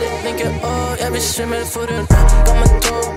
bare tenker jeg blir svimmel for hun ga meg tog.